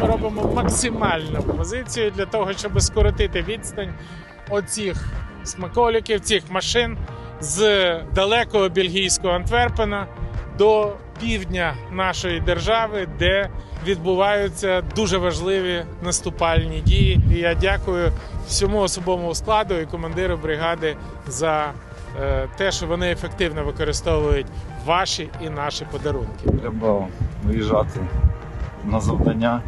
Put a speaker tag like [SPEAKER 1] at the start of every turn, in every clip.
[SPEAKER 1] робимо максимальну позицію для того, щоб скоротити відстань оцих смаколиків, цих машин з далекого бельгійського Антверпена до півдня нашої держави, де відбуваються дуже важливі наступальні дії. І я дякую всьому особовому складу і командиру бригади за е, те, що вони ефективно використовують ваші і наші подарунки.
[SPEAKER 2] Треба виїжджати на завдання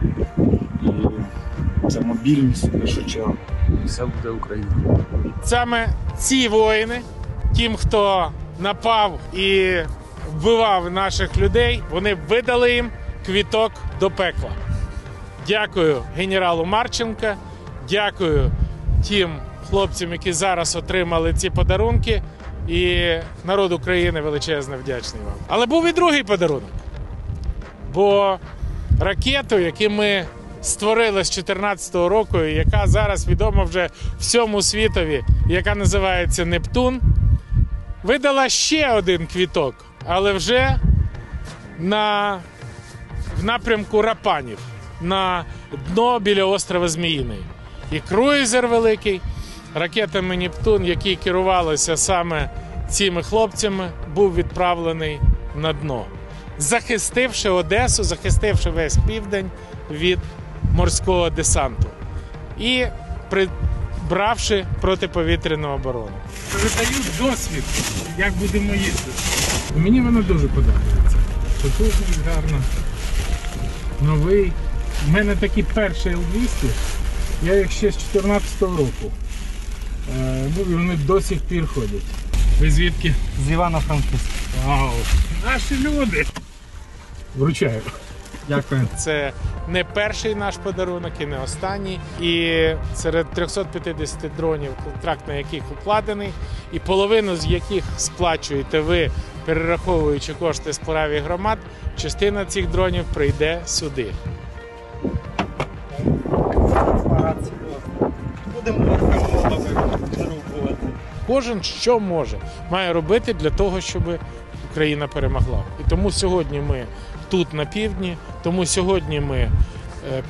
[SPEAKER 2] і це мобільність в першу чергу. Все буде Україна.
[SPEAKER 1] Саме ці воїни, тим, хто напав і вбивав наших людей, вони видали їм квіток до пекла. Дякую генералу Марченка, дякую тим хлопцям, які зараз отримали ці подарунки. І народ України величезно вдячний вам. Але був і другий подарунок. Бо ракету, яку ми створили з 2014 року, яка зараз відома вже всьому світові, яка називається Нептун, видала ще один квіток, але вже на, в напрямку Рапанів на дно біля острова Зміїний. І круїзер великий, ракетами Нептун, які керувалися саме цими хлопцями, був відправлений на дно, захистивши Одесу, захистивши весь південь від морського десанту і прибравши протиповітряну оборону. Передаю досвід, як будемо їздити. Мені воно дуже подобається. Потужність гарна, новий. У мене такий перший L200, я їх ще з 2014 року. Е, Ну вони до сих пір ходять. Ви звідки?
[SPEAKER 3] З Івано-Франківська.
[SPEAKER 1] Вау! Наші люди! Вручаю.
[SPEAKER 3] Дякую.
[SPEAKER 1] Це не перший наш подарунок і не останній. І серед 350 дронів, контракт на яких укладений, і половину з яких сплачуєте ви, перераховуючи кошти справі громад, частина цих дронів прийде сюди.
[SPEAKER 3] Будемо.
[SPEAKER 1] Кожен що може має робити для того, щоб Україна перемогла. І тому сьогодні ми тут на півдні, тому сьогодні ми е,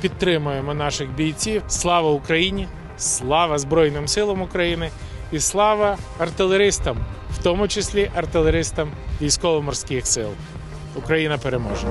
[SPEAKER 1] підтримуємо наших бійців. Слава Україні! Слава Збройним силам України і слава артилеристам, в тому числі артилеристам військово-морських сил. Україна переможе.